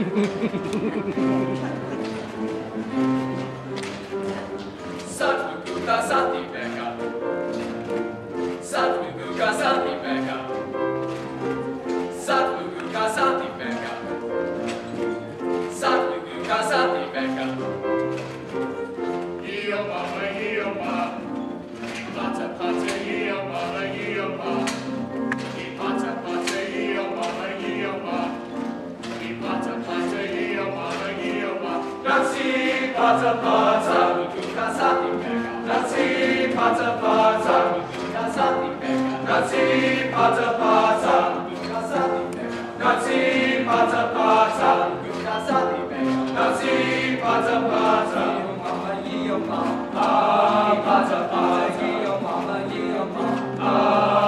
フフフフ。pata pata, kasati peka. Nazi pata pata, kasati peka. Nazi pata pata, kasati peka. Nazi pata pata, kasati peka. Nazi pata pata, mama yo mama. Ah, pata pata, yo mama yo mama. Ah.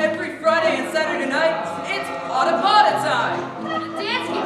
Every Friday and Saturday night, it's pata time! Dance